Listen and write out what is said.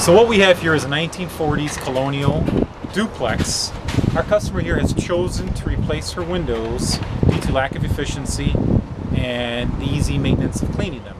So what we have here is a 1940s colonial duplex. Our customer here has chosen to replace her windows due to lack of efficiency and the easy maintenance of cleaning them.